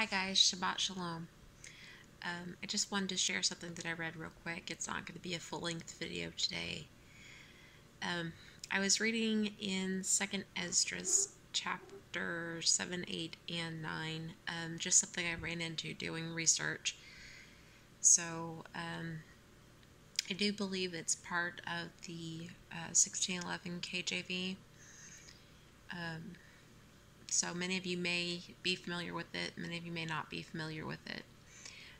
Hi guys, Shabbat Shalom. Um, I just wanted to share something that I read real quick. It's not going to be a full length video today. Um, I was reading in 2nd Esdras chapter 7, 8, and 9, um, just something I ran into doing research. So, um, I do believe it's part of the uh, 1611 KJV. So many of you may be familiar with it, many of you may not be familiar with it.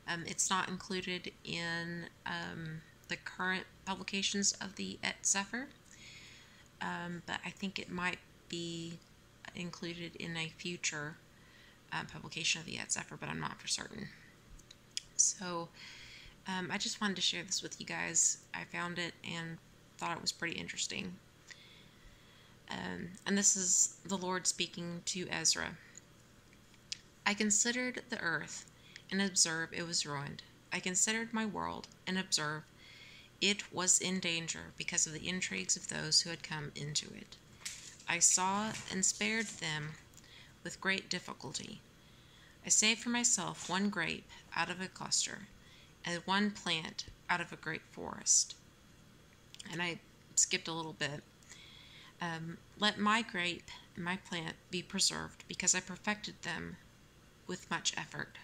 Um, it's not included in um, the current publications of the Eth Cepher, um, but I think it might be included in a future uh, publication of the Eth Cepher, but I'm not for certain. So um, I just wanted to share this with you guys. I found it and thought it was pretty interesting. Um, and this is the Lord speaking to Ezra. I considered the earth and observed it was ruined. I considered my world and observed it was in danger because of the intrigues of those who had come into it. I saw and spared them with great difficulty. I saved for myself one grape out of a cluster and one plant out of a great forest. And I skipped a little bit. Um, let my grape and my plant be preserved, because I perfected them with much effort.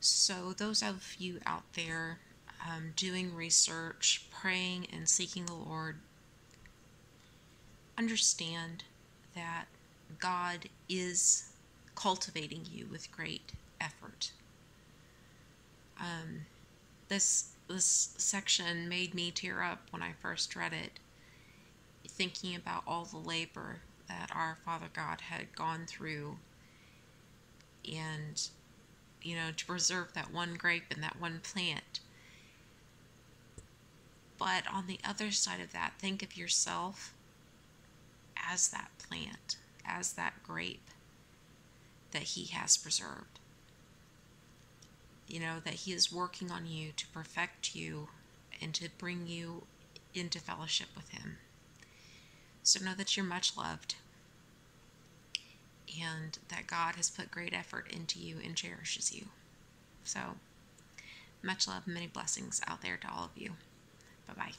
So, those of you out there um, doing research, praying, and seeking the Lord, understand that God is cultivating you with great effort. Um, this this section made me tear up when I first read it thinking about all the labor that our Father God had gone through and, you know, to preserve that one grape and that one plant. But on the other side of that, think of yourself as that plant, as that grape that He has preserved. You know, that He is working on you to perfect you and to bring you into fellowship with Him. So know that you're much loved and that God has put great effort into you and cherishes you. So, much love many blessings out there to all of you. Bye bye.